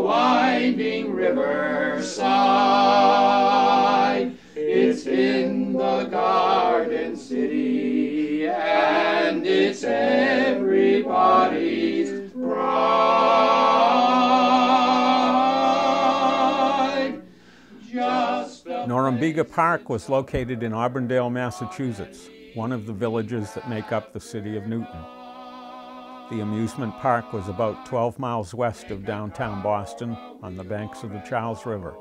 winding riverside. It's in the garden city and it's everybody's bride. Just Norumbega Park was located in Auburndale, Massachusetts, one of the villages that make up the city of Newton. The amusement park was about 12 miles west of downtown Boston on the banks of the Charles River.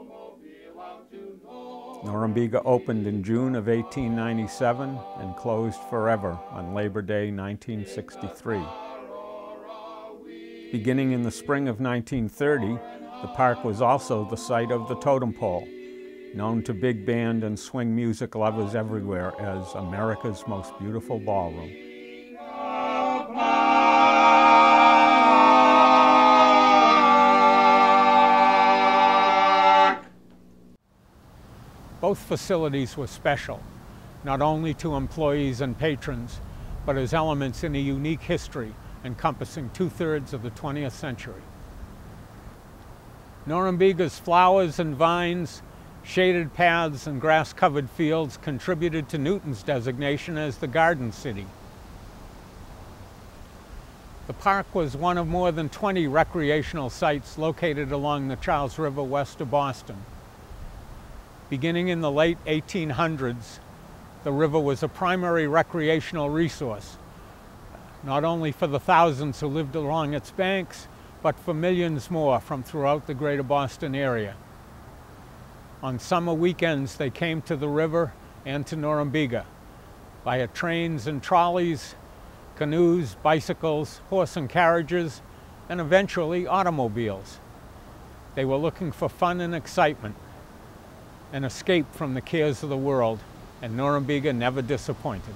Norumbega opened in June of 1897 and closed forever on Labor Day 1963. Beginning in the spring of 1930, the park was also the site of the Totem Pole, known to big band and swing music lovers everywhere as America's most beautiful ballroom. Both facilities were special, not only to employees and patrons, but as elements in a unique history encompassing two-thirds of the 20th century. Norumbega's flowers and vines, shaded paths and grass-covered fields contributed to Newton's designation as the Garden City. The park was one of more than 20 recreational sites located along the Charles River west of Boston. Beginning in the late 1800s, the river was a primary recreational resource, not only for the thousands who lived along its banks, but for millions more from throughout the greater Boston area. On summer weekends, they came to the river and to Norumbega via trains and trolleys, canoes, bicycles, horse and carriages, and eventually automobiles. They were looking for fun and excitement, an escape from the cares of the world, and Norumbega never disappointed.